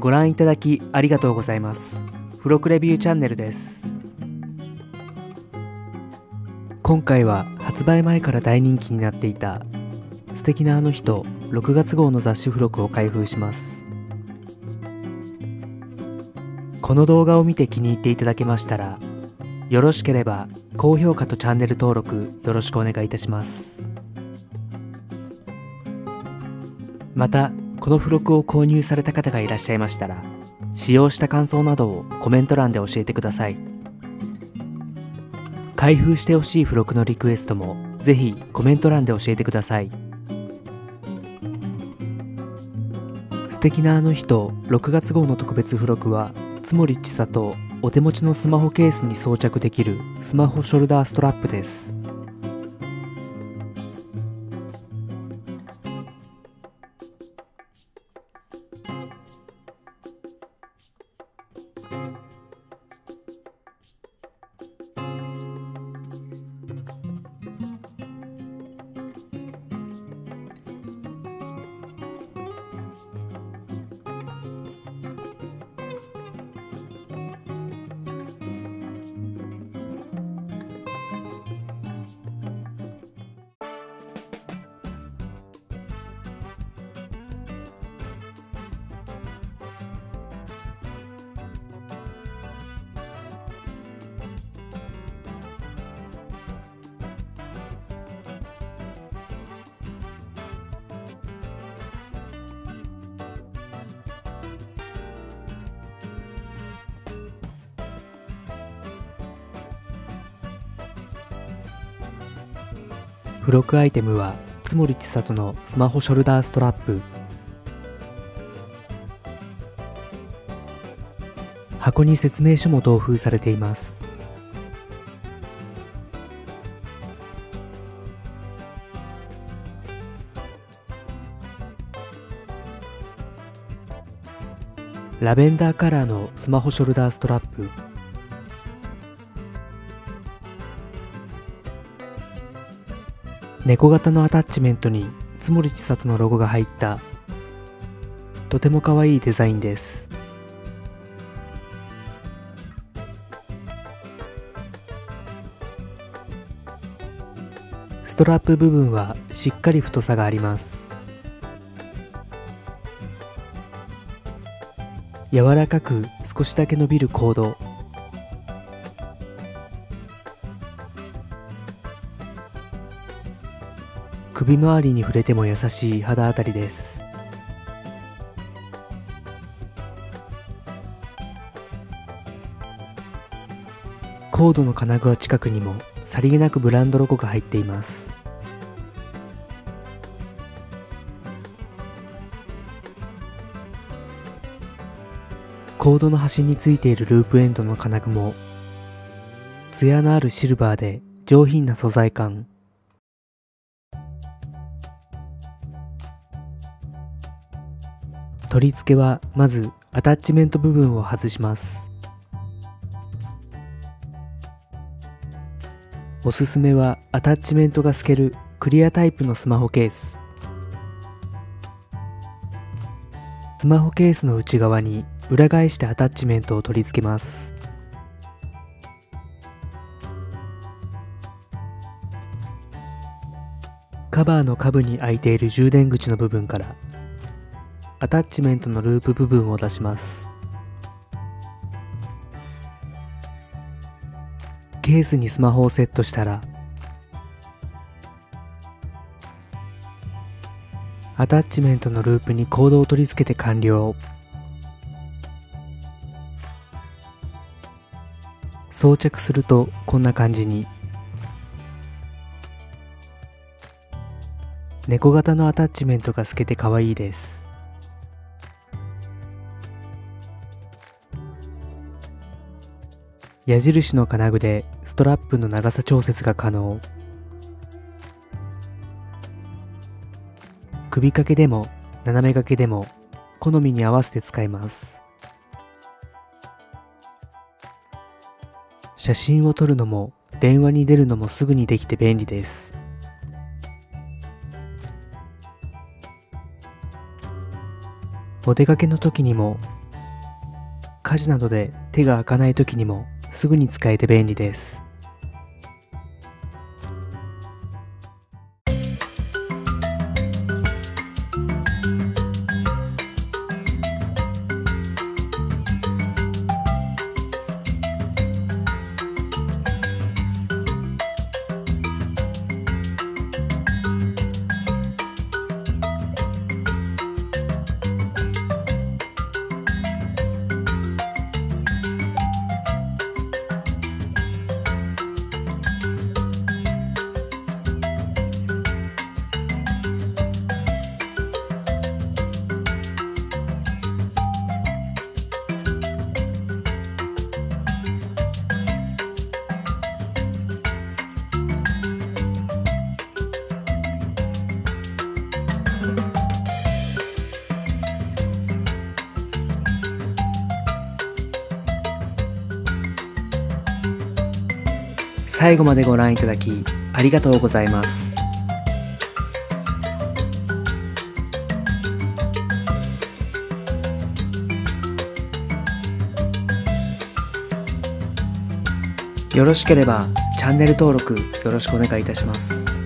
ご覧いただきありがとうございます。付録レビューチャンネルです。今回は発売前から大人気になっていた素敵なあの人6月号の雑誌付録を開封します。この動画を見て気に入っていただけましたらよろしければ高評価とチャンネル登録よろしくお願いいたします。またこの付録を購入された方がいらっしゃいましたら使用した感想などをコメント欄で教えてください。開封してほしい付録のリクエストもぜひコメント欄で教えてください。素敵なあの人6月号の特別付録はつもりちさとお手持ちのスマホケースに装着できるスマホショルダーストラップです。付録アイテムは津森千里のスマホショルダーストラップ。箱に説明書も同封されています。ラベンダーカラーのスマホショルダーストラップ。猫型のアタッチメントに津森千里のロゴが入った。とても可愛いデザインです。ストラップ部分はしっかり太さがあります。柔らかく少しだけ伸びるコード。首周りに触れても優しい肌当たりです。コードの金具は近くにもさりげなくブランドロゴが入っています。コードの端についているループエンドの金具も艶のあるシルバーで上品な素材感。取り付けはまずアタッチメント部分を外します。おすすめはアタッチメントが透けるクリアタイプのスマホケース。スマホケースの内側に裏返してアタッチメントを取り付けます。カバーの下部に開いている充電口の部分からアタッチメントのループ部分を出します。ケースにスマホをセットしたらアタッチメントのループにコードを取り付けて完了。装着するとこんな感じに。猫型のアタッチメントが透けて可愛いです。矢印の金具でストラップの長さ調節が可能。首掛けでも斜め掛けでも好みに合わせて使えます。写真を撮るのも電話に出るのもすぐにできて便利です。お出かけの時にも家事などで手が開かない時にもすぐに使えて便利です。最後までご覧いただきありがとうございます。よろしければチャンネル登録よろしくお願いいたします。